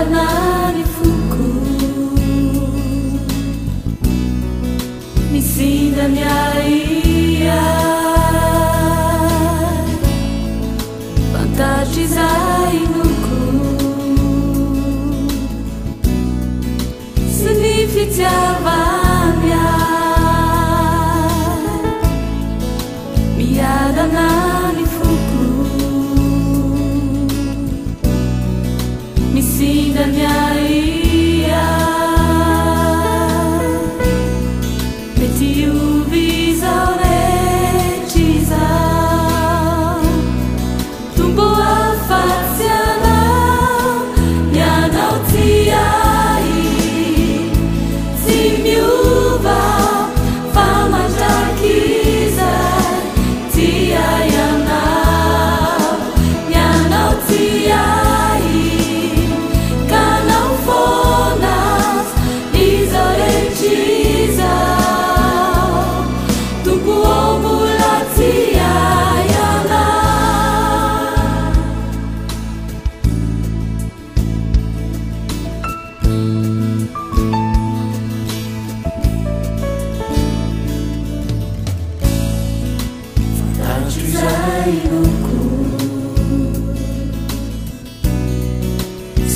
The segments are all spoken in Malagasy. arfuku misidanaa vantatizainuku snificamana i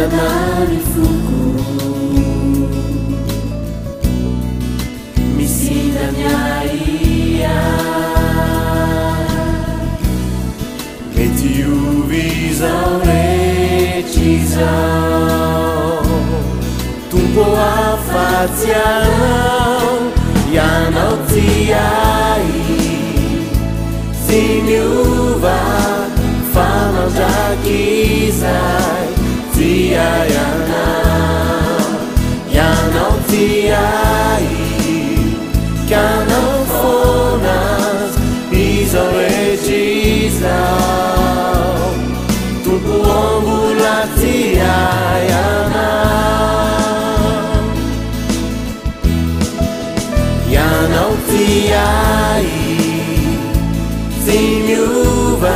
f misidana etiuvisao recis tupoa faciao an tia simiuva fana dakis 自加能那一起都不啦自呀呀自自 mv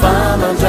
发满着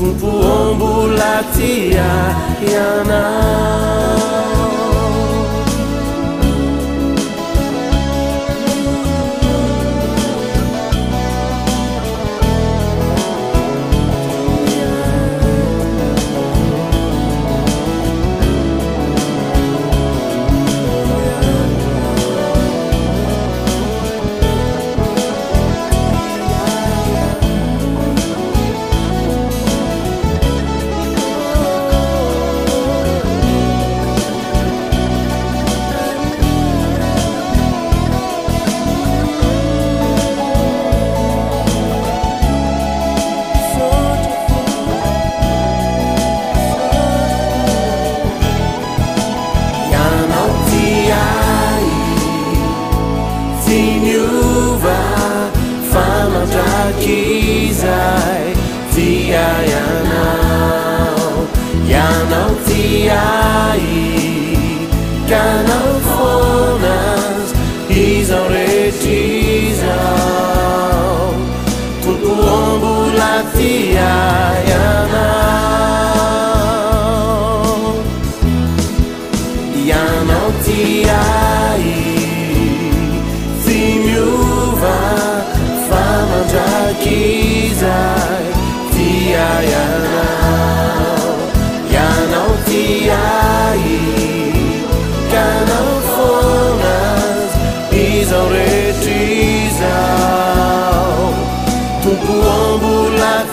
um 不 uombulatiaيana 出会い叶う